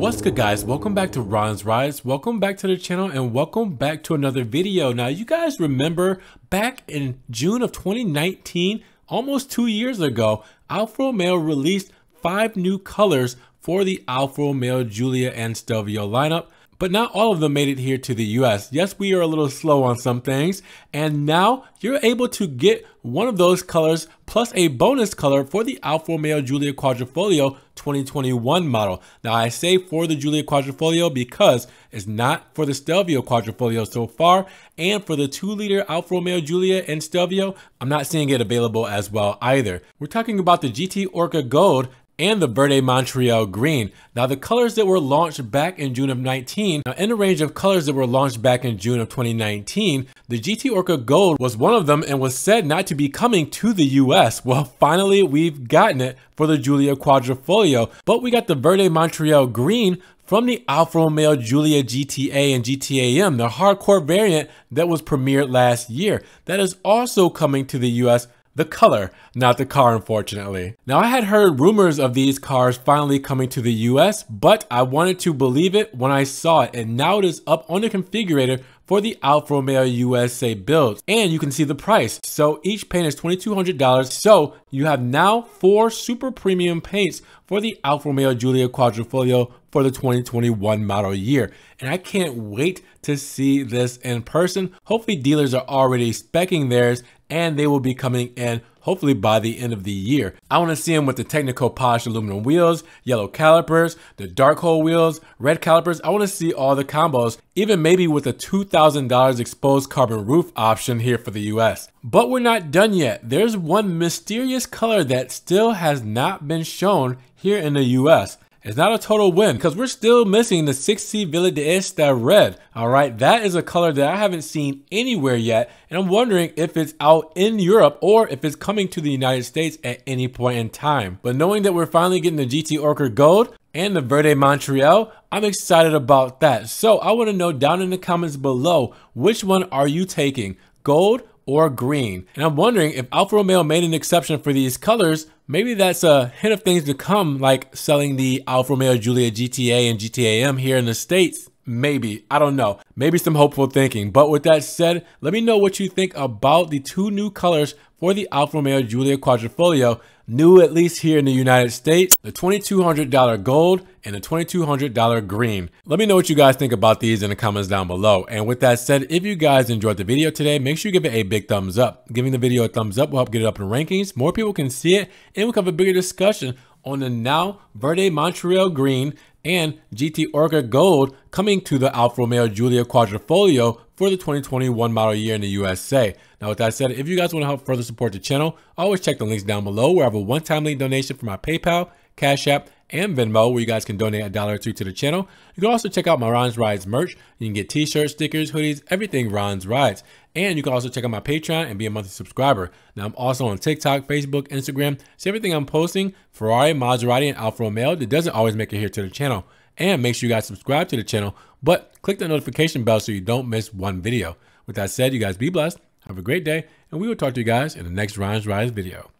What's good guys? Welcome back to Ron's Rides. Welcome back to the channel and welcome back to another video. Now you guys remember back in June of 2019, almost two years ago, Alfa Romeo released five new colors for the Alfa Romeo Giulia and Stelvio lineup but not all of them made it here to the US. Yes, we are a little slow on some things, and now you're able to get one of those colors plus a bonus color for the Alfa Romeo Giulia Quadrifoglio 2021 model. Now I say for the Giulia Quadrifoglio because it's not for the Stelvio Quadrifoglio so far, and for the 2 liter Alfa Romeo Giulia and Stelvio, I'm not seeing it available as well either. We're talking about the GT Orca Gold and the Verde Montreal Green. Now the colors that were launched back in June of 19, now in the range of colors that were launched back in June of 2019, the GT Orca Gold was one of them and was said not to be coming to the US. Well, finally we've gotten it for the Giulia Quadrifoglio, but we got the Verde Montreal Green from the Alfa Romeo Giulia GTA and GTAM, the hardcore variant that was premiered last year. That is also coming to the US the color, not the car unfortunately. Now I had heard rumors of these cars finally coming to the US, but I wanted to believe it when I saw it and now it is up on the configurator for the Alfa Romeo USA build. And you can see the price. So each paint is $2,200. So you have now four super premium paints for the Alfa Romeo Giulia Quadrifoglio for the 2021 model year. And I can't wait to see this in person. Hopefully dealers are already specking theirs and they will be coming in hopefully by the end of the year. I want to see them with the Technical polished aluminum wheels, yellow calipers, the dark hole wheels, red calipers. I want to see all the combos, even maybe with a $2,000 exposed carbon roof option here for the US. But we're not done yet. There's one mysterious color that still has not been shown here in the US. It's not a total win because we're still missing the 6C Villa d'Este red. All right, that is a color that I haven't seen anywhere yet. And I'm wondering if it's out in Europe or if it's coming to the United States at any point in time. But knowing that we're finally getting the GT Orca Gold and the Verde Montreal, I'm excited about that. So I want to know down in the comments below, which one are you taking? Gold or green. And I'm wondering if Alfa Romeo made an exception for these colors, maybe that's a hint of things to come, like selling the Alfa Romeo Giulia GTA and GTAM here in the States. Maybe, I don't know. Maybe some hopeful thinking. But with that said, let me know what you think about the two new colors for the Alfa Romeo Giulia Quadrifoglio new at least here in the United States, the $2,200 gold and the $2,200 green. Let me know what you guys think about these in the comments down below. And with that said, if you guys enjoyed the video today, make sure you give it a big thumbs up. Giving the video a thumbs up will help get it up in rankings. More people can see it and we can have a bigger discussion on the now Verde Montreal Green and GT Orca Gold coming to the Alfa Romeo Giulia Quadrifoglio for the 2021 model year in the USA. Now with that said, if you guys want to help further support the channel, always check the links down below where I have a one-time link donation for my PayPal, Cash App, and Venmo where you guys can donate a dollar or two to the channel. You can also check out my Ron's Rides merch. You can get t-shirts, stickers, hoodies, everything Ron's Rides. And you can also check out my Patreon and be a monthly subscriber. Now I'm also on TikTok, Facebook, Instagram. See everything I'm posting, Ferrari, Maserati, and Alfa Romeo that doesn't always make it here to the channel. And make sure you guys subscribe to the channel, but click the notification bell so you don't miss one video. With that said, you guys be blessed, have a great day, and we will talk to you guys in the next Ron's Rides video.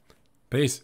Peace.